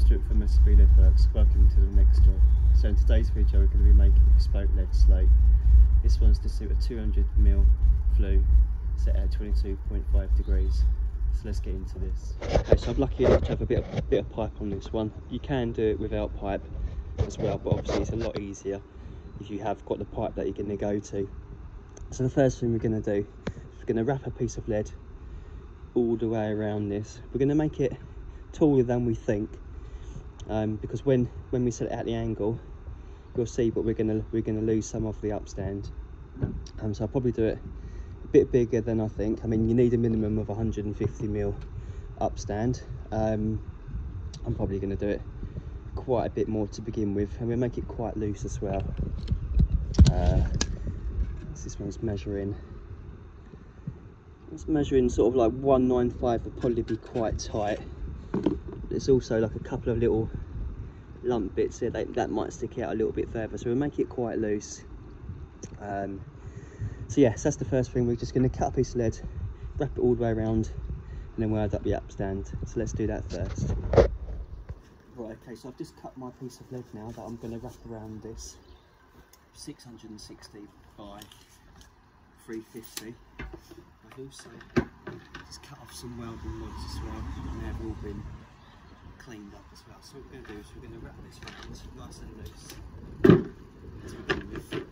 Stuart from SLB Lead Works, welcome to the next job. So in today's video we're going to be making a bespoke lead slate. This one's to suit a 200mm flue set at 22.5 degrees. So let's get into this. Okay, so I'm lucky enough to have a bit of, bit of pipe on this one. You can do it without pipe as well, but obviously it's a lot easier if you have got the pipe that you're going to go to. So the first thing we're going to do is we're going to wrap a piece of lead all the way around this. We're going to make it taller than we think um, because when when we set it at the angle you'll see but we're gonna we're gonna lose some of the upstand. Um, so I'll probably do it a bit bigger than I think. I mean you need a minimum of 150 mil upstand. Um, I'm probably going to do it quite a bit more to begin with and we'll make it quite loose as well. Uh, this one's measuring. It's measuring sort of like 195 would probably be quite tight. There's also like a couple of little lump bits here that, that might stick out a little bit further so we'll make it quite loose. Um, so yes that's the first thing we're just going to cut a piece of lead wrap it all the way around and then weld up the upstand. So let's do that first. Right okay so I've just cut my piece of lead now that I'm going to wrap around this. 660 by 350 I've also just cut off some welding rods as well and they've all been cleaned up as well. So what we're going to do is we're going to wrap this round nice and loose as we begin with.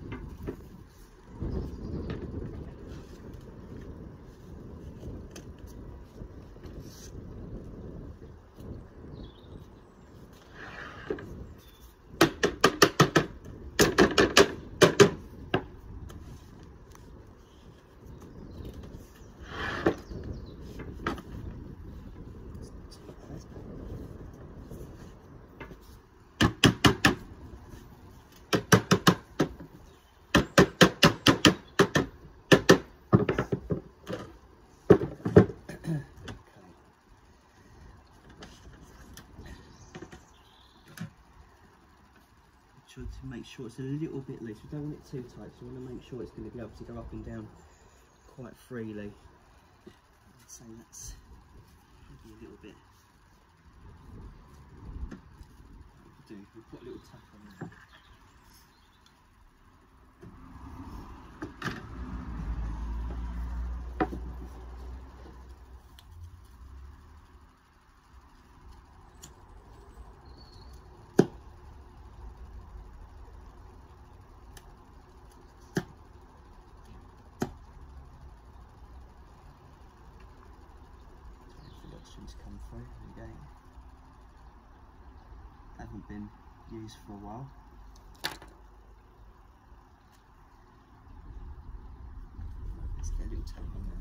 Try to make sure it's a little bit loose. We don't want it too tight, so we want to make sure it's going to be able to go up and down quite freely. I'd say that's maybe a little bit. Do we put a little tap on there. Elections come through again. Haven't been used for a while. Let's get a little tape on there.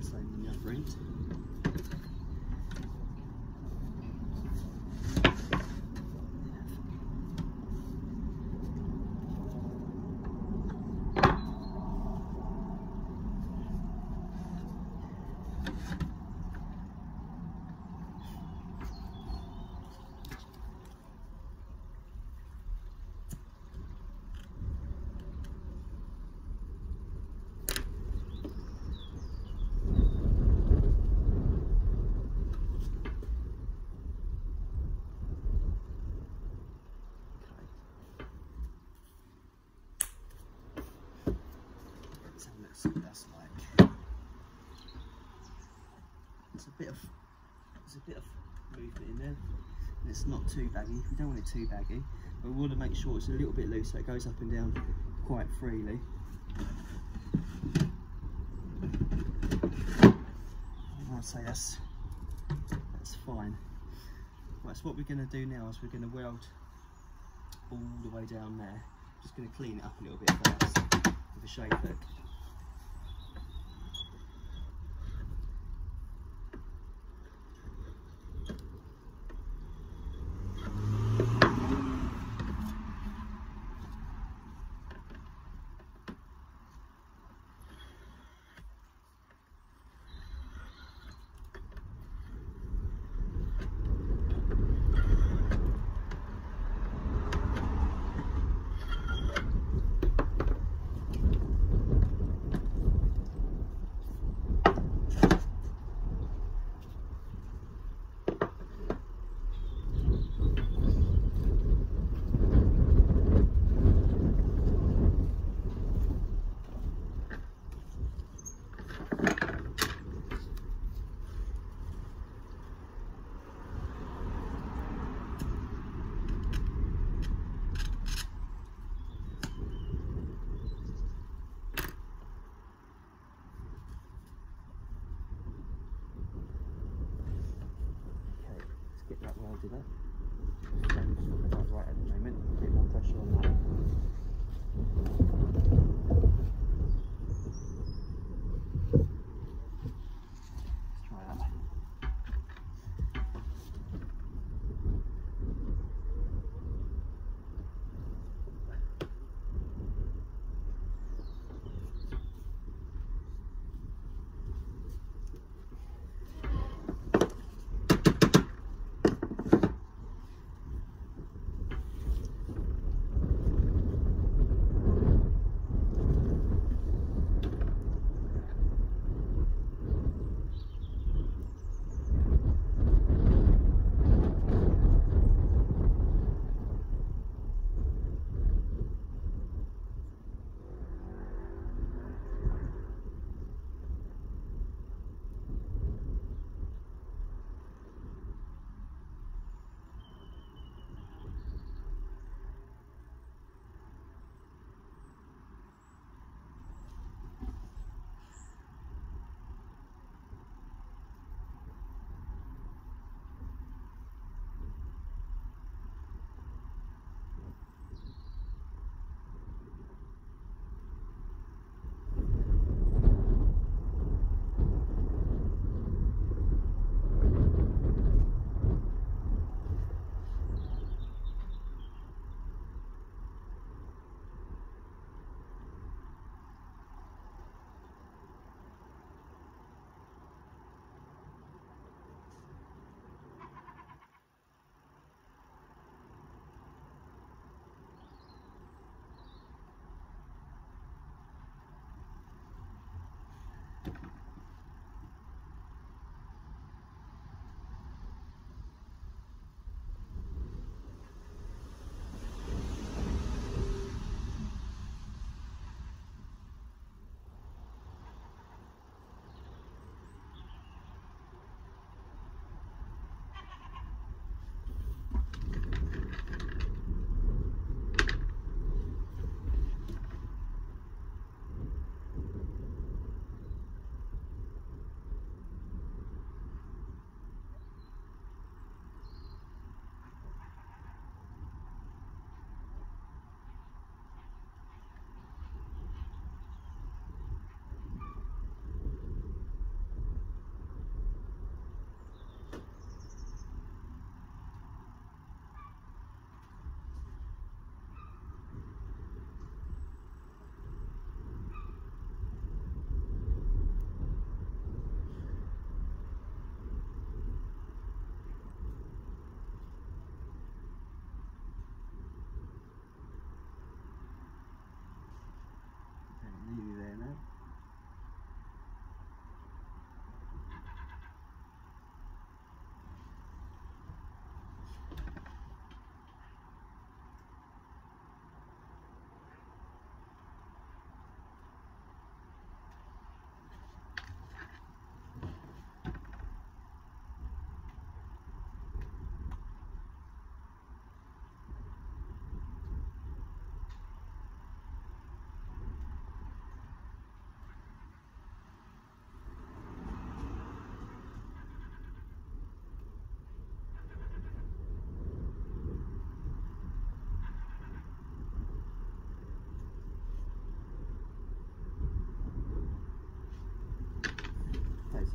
Same on the other end. So let's see what that's like. There's a bit of there's a bit of movement in there. And it's not too baggy. We don't want it too baggy, but we want to make sure it's a little bit loose so it goes up and down quite freely. I'd say that's that's fine. Right, so what we're going to do now is we're going to weld all the way down there. Just going to clean it up a little bit first with a shave hook.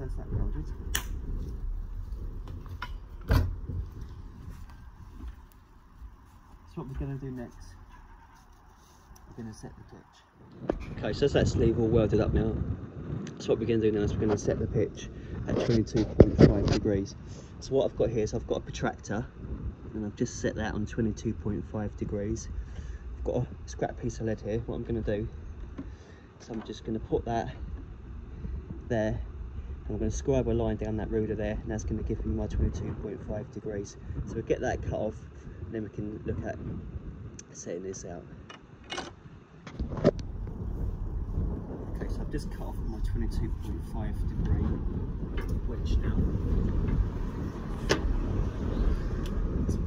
That's that welded. So what we're going to do next, we're going to set the pitch. Okay, so that's sleeve all welded up now. So what we're going to do now is we're going to set the pitch at 22.5 degrees. So what I've got here is I've got a protractor and I've just set that on 22.5 degrees. I've got a scrap piece of lead here. What I'm going to do is I'm just going to put that there I'm going to scribe a line down that ruler there and that's going to give me my 22.5 degrees. So we'll get that cut off and then we can look at setting this out. Okay, so I've just cut off my 22.5 degree wedge now. So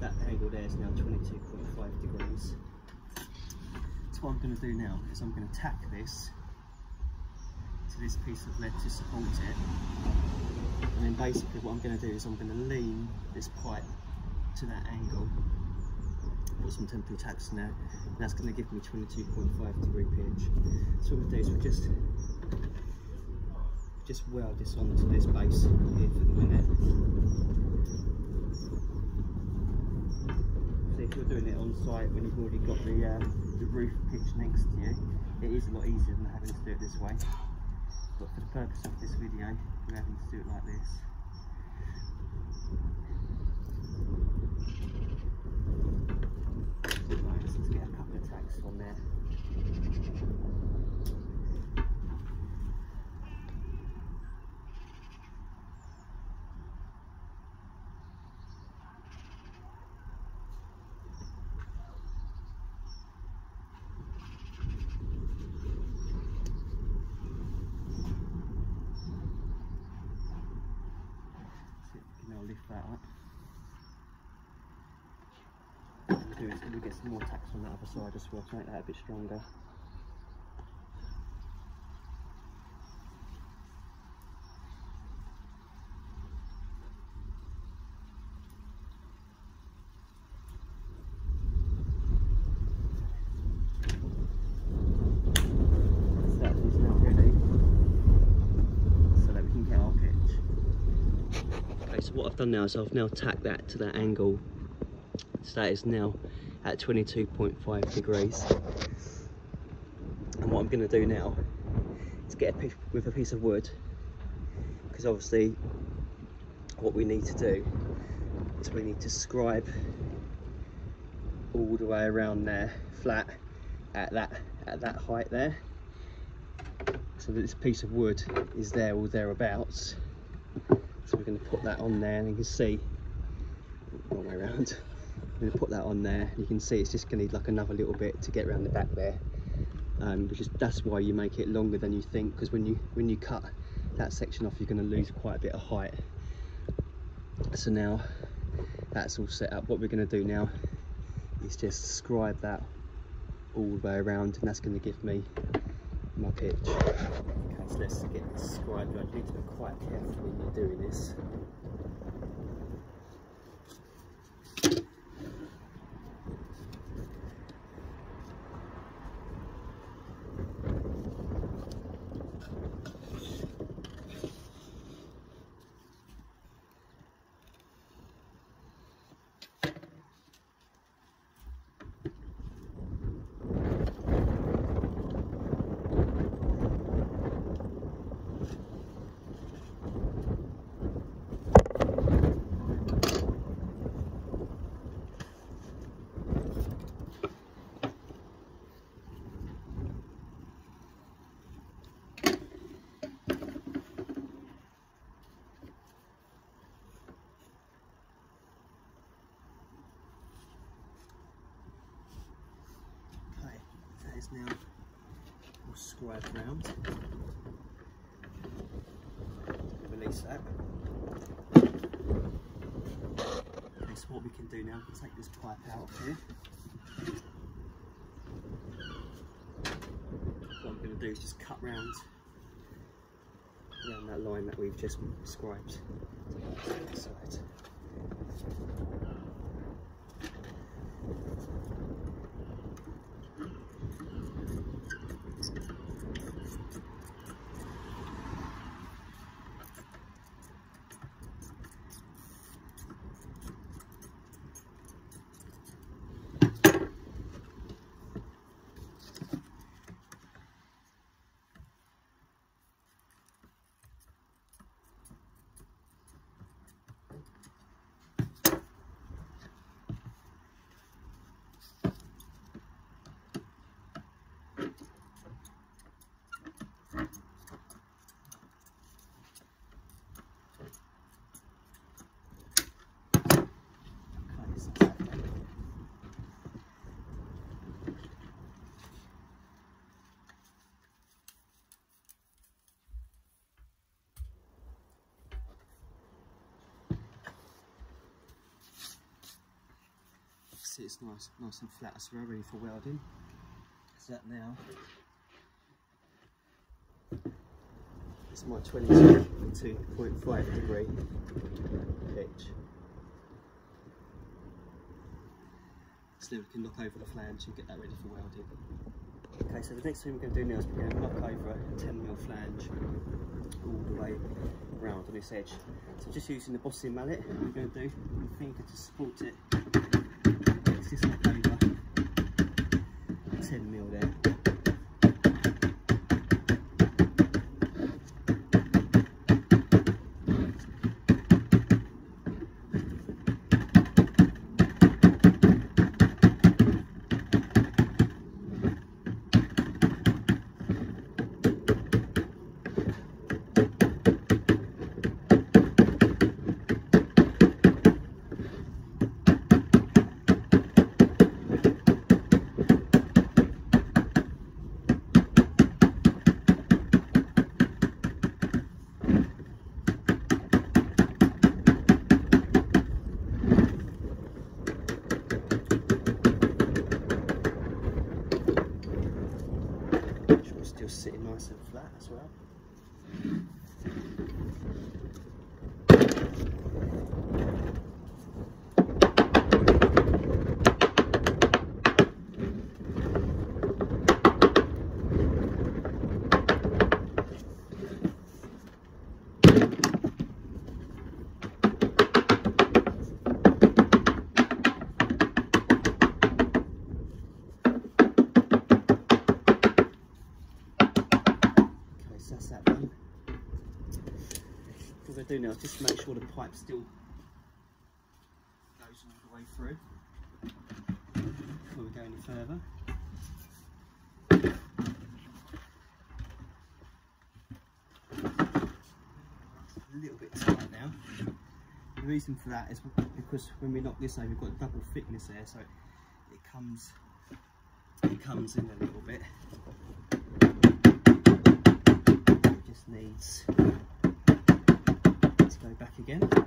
that angle there is now 22.5 degrees. So what I'm going to do now is I'm going to tack this this piece of lead to support it. And then basically what I'm going to do is I'm going to lean this pipe to that angle, put some temporary tacks in there, and that's going to give me 22.5 degree pitch. So what we'll do is we'll just just weld this onto this base here for the minute. So if you're doing it on site when you've already got the, um, the roof pitch next to you, it is a lot easier than having to do it this way. But for the purpose of this video, we're having to do it like this. Let's get a couple of tacks on there. See if we can now lift that up. What we'll do is we'll get some more tacks on that other side as well to make that a bit stronger. So that is now ready so that we can get our pitch. Okay, so what I've done now is I've now tacked that to that angle. So that is now at 22.5 degrees. And what I'm going to do now is get a piece with a piece of wood, because obviously what we need to do is we need to scribe all the way around there, flat at that at that height there, so that this piece of wood is there or thereabouts. So we're going to put that on there and you can see, wrong way around, I'm going to put that on there you can see it's just going to need like another little bit to get around the back there. Um, that's why you make it longer than you think because when you when you cut that section off you're going to lose quite a bit of height. So now that's all set up. What we're going to do now is just scribe that all the way around and that's going to give me my pitch. Okay, so let's get this scribed. You need to be quite careful when you're doing this. Okay, that is now all scribed round. Release that. Okay, so what we can do now, take this pipe out here. What I'm going to do is just cut round around that line that we've just scribed. This side. Okay, so that's that done. It's nice, nice and flat as well, ready for welding. So that now, It's my 22.5 degree pitch. So we can knock over the flange and get that ready for welding. Okay, so the next thing we're going to do now is we're going to knock over a 10mm flange all the way around on this edge. So just using the bossing mallet, we're going to do, finger to support it, just knock over 10mm there. sitting nice and flat as well. Do now is just make sure the pipe still goes all the way through before we go any further. A little bit tight now. The reason for that is because when we knock this over, we've got double thickness there, so it comes it comes in a little bit. It just needs again.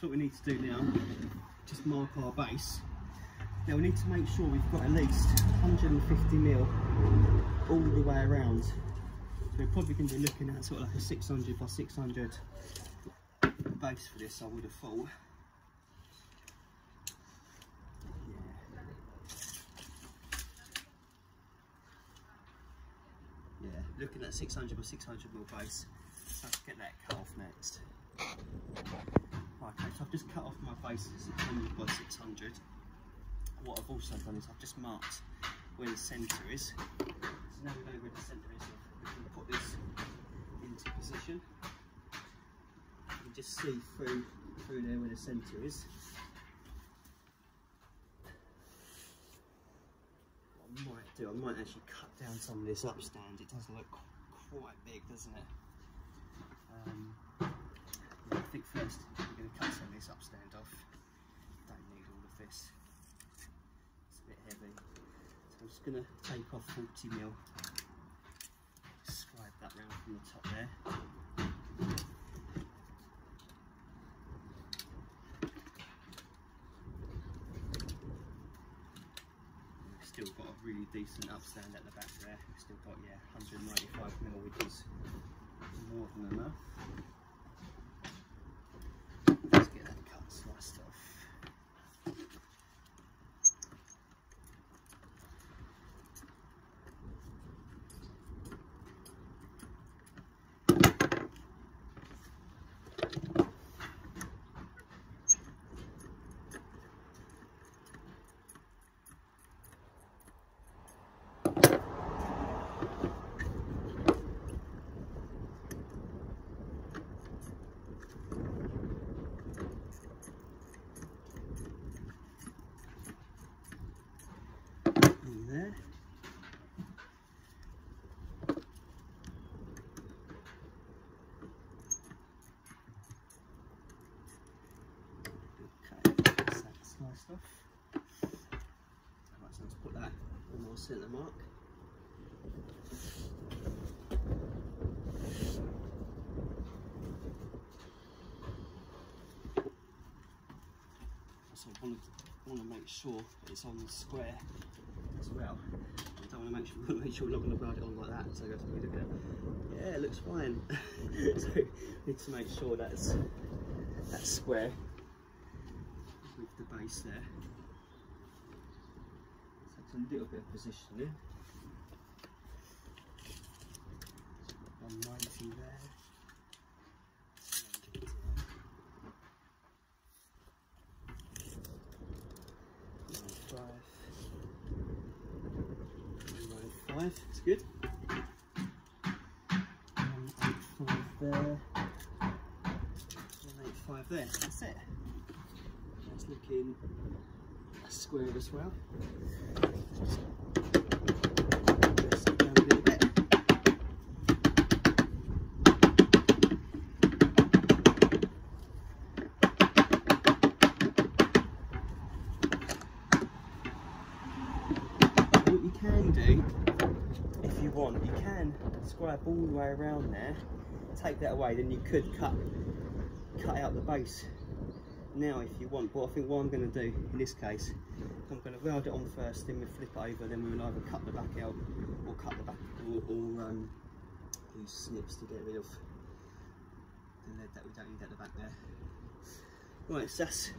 What we need to do now, just mark our base now we need to make sure we've got at least 150 mil all the way around. So we're probably going to be looking at sort of like a 600 by 600 base for this, I would have thought. Yeah. looking at 600 by 600 mil base. So let's get that cut off next. Okay, so I've just cut off my base 600 by 600 what I've also done is I've just marked where the centre is. So now we know where the centre is, we can put this into position. You can just see through through there where the centre is. What I might do, I might actually cut down some of this upstand. It does look quite big, doesn't it? Um, I think first we're going to cut some of this upstand off. Don't need all of this heavy. So I'm just going to take off 40 mil, scribe that round from the top there. still got a really decent upstand at the back there. We've still got yeah 195 mil, which is centre mark. So I want to, make sure it's on the square as well. I don't want to make sure, make sure we're not going to weld it on like that. So I go to look at. Yeah, it looks fine. so need to make sure that's that's square with the base there. So a little bit of positioning. 190 there. Five, it's good. One eight five there. One eight five there. That's it. That's looking square as well. Let's go down a little bit. What you can do, if you want, you can scribe all the way around there, take that away, then you could cut cut out the base now if you want. But I think what I'm going to do in this case, going to weld it on first, then we flip over, then we'll either cut the back out or cut the back or, or um, use snips to get rid of the lead that we don't need at the back there. Right, so that's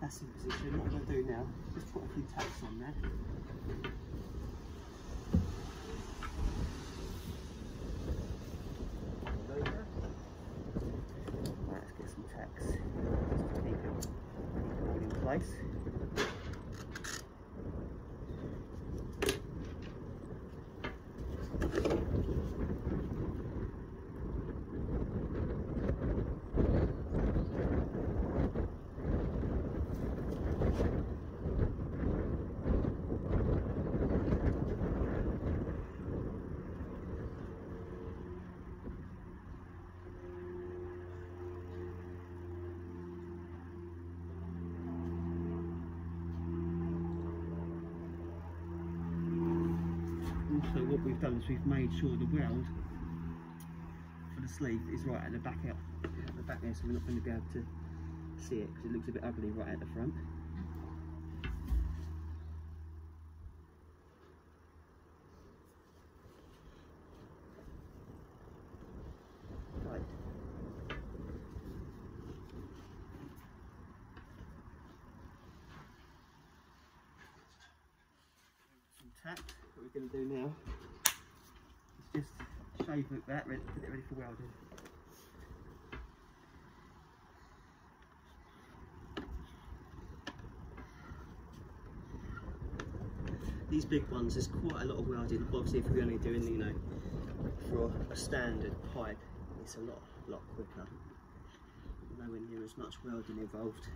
that's in position. What I'm going to do now, just put a few tacks on there. Let's get some tacks to keep it, keep it in place. Also what made sure the weld for the sleeve is right at the back out at the back there so we're not going to be able to see it because it looks a bit ugly right at the front. Some. What we're going to do now just shave it that, ready, it ready for welding. These big ones, there's quite a lot of welding. Obviously, if we're only doing, you know, for a standard pipe, it's a lot, lot quicker. Nowhere near as much welding involved.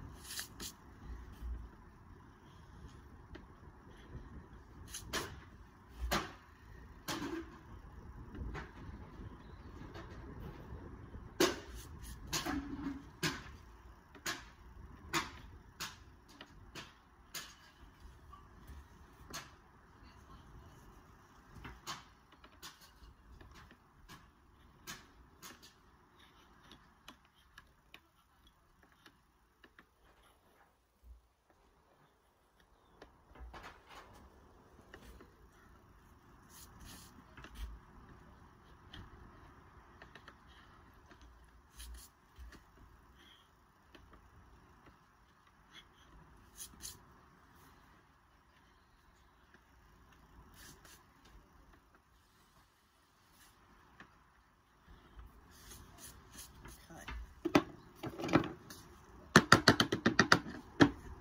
Okay.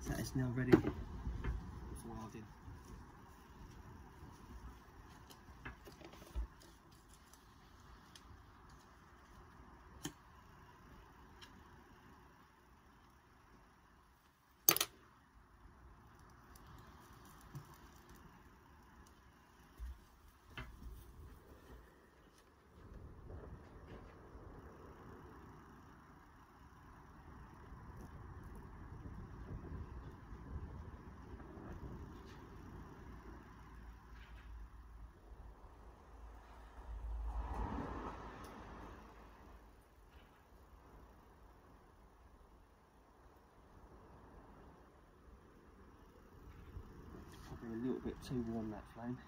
So that is now ready a little bit too warm that flame.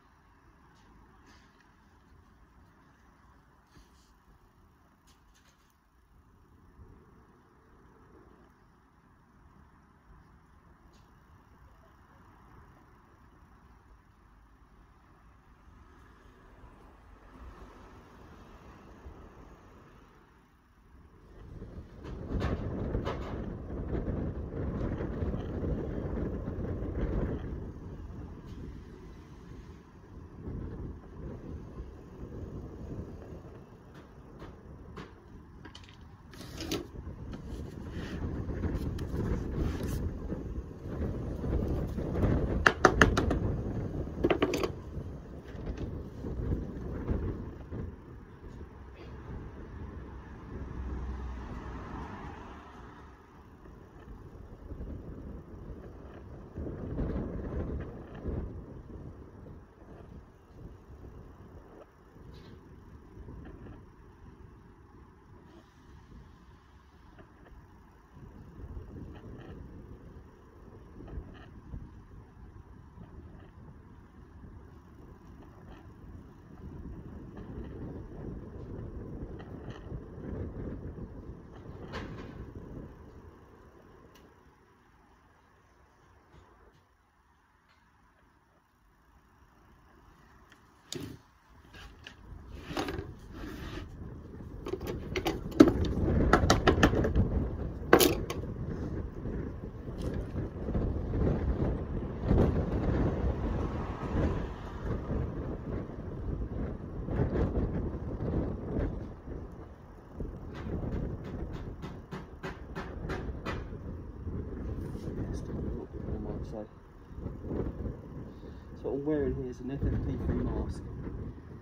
Is an FFP3 mask.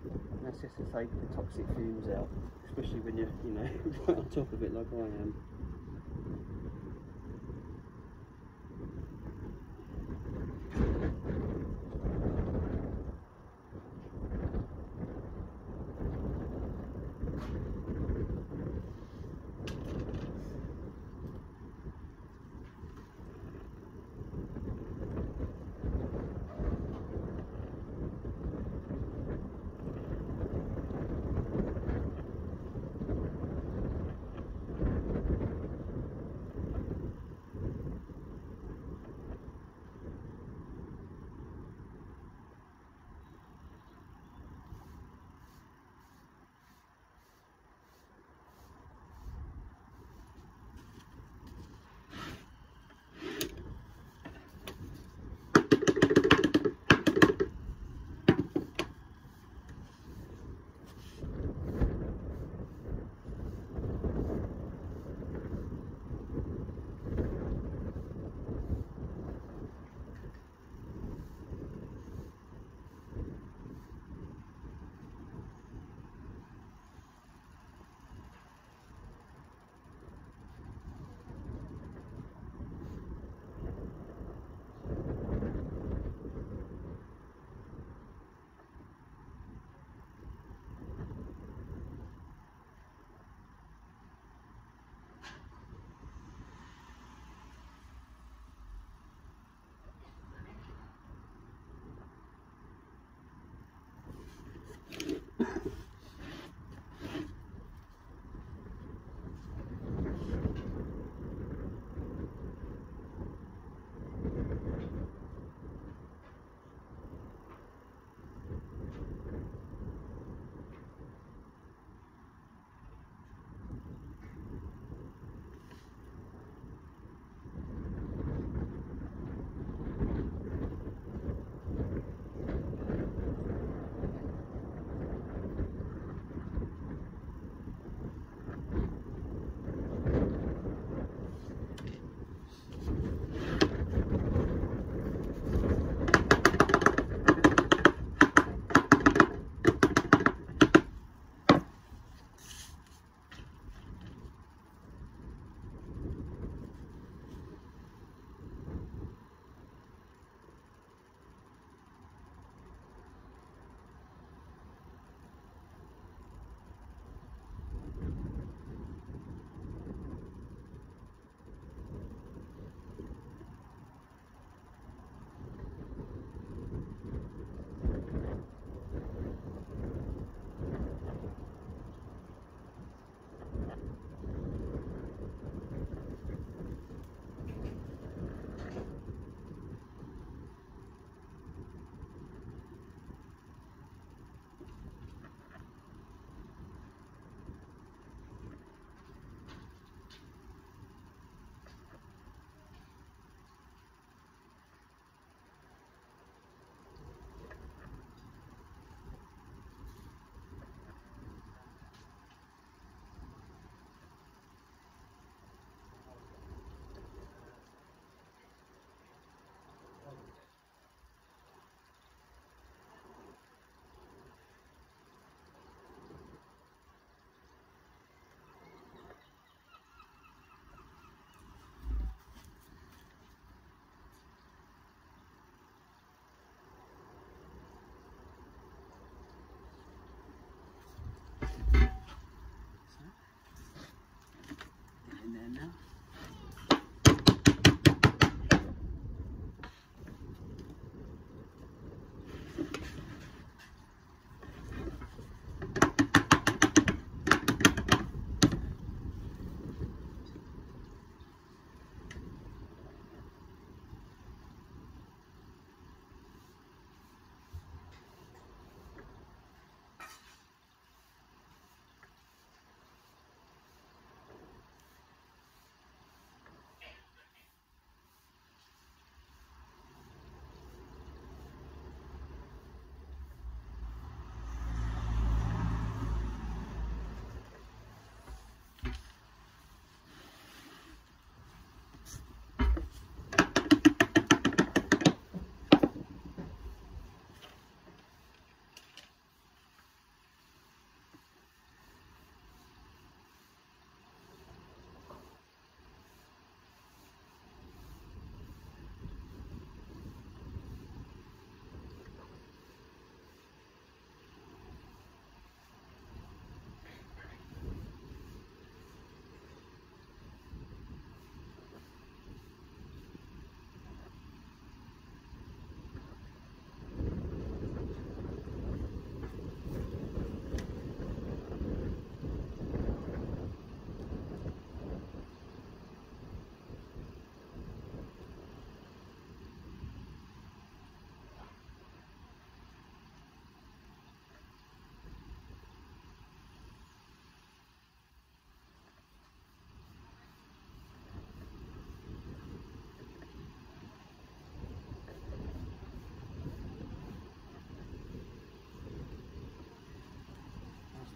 And that's just to take the toxic fumes out, especially when you're, you know, right on top of it like I am.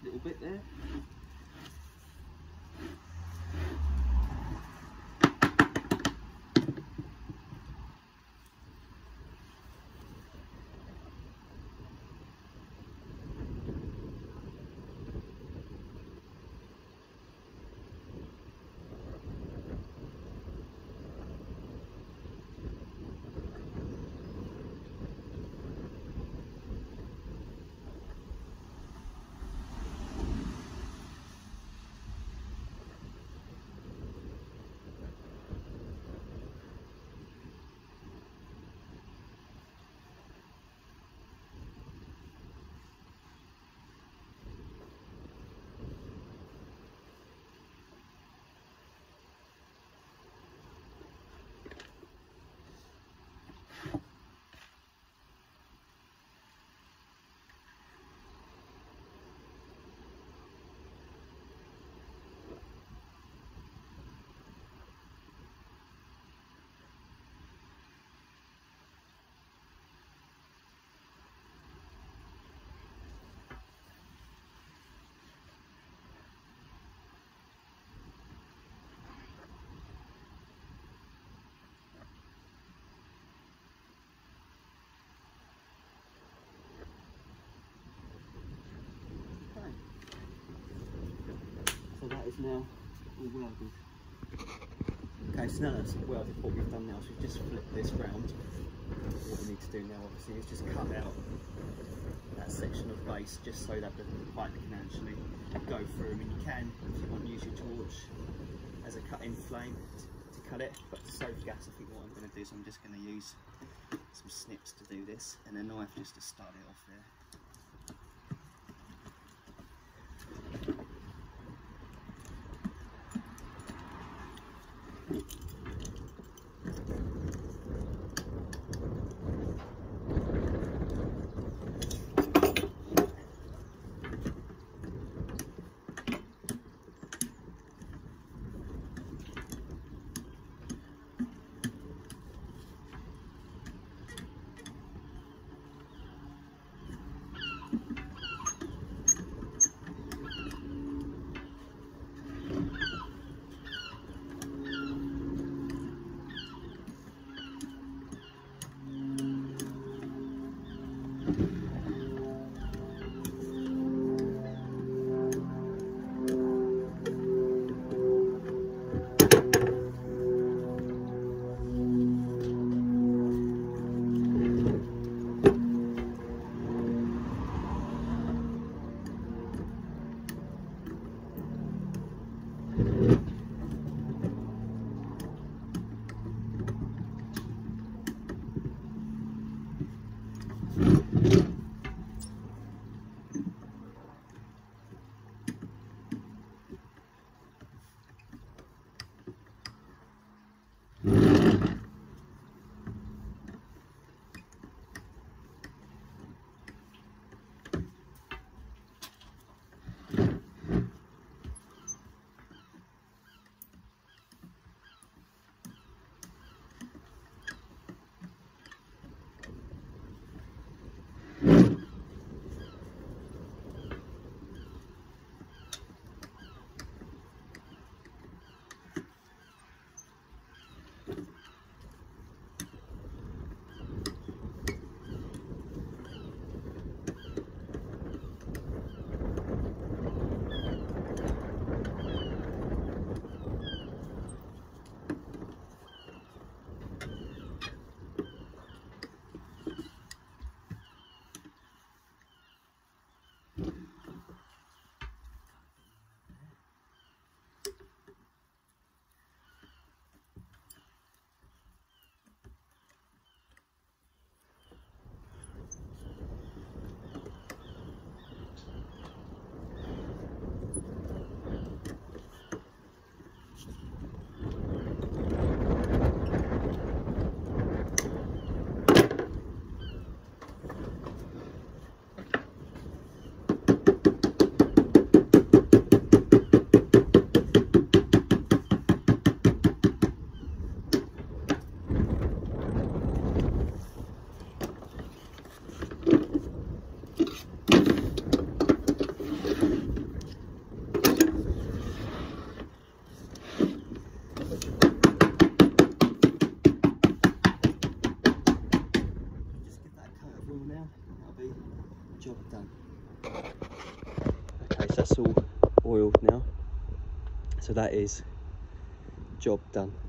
Little bit there. So is now all welded. Okay, so now that's welded, what we've done now is we've just flipped this round. What we need to do now obviously is just cut out that section of base just so that the pipe can actually go through. I mean you can, if you want, use your torch as a cutting flame to, to cut it, but to save gas I think what I'm going to do is I'm just going to use some snips to do this and a knife just to start it off there. So that is job done.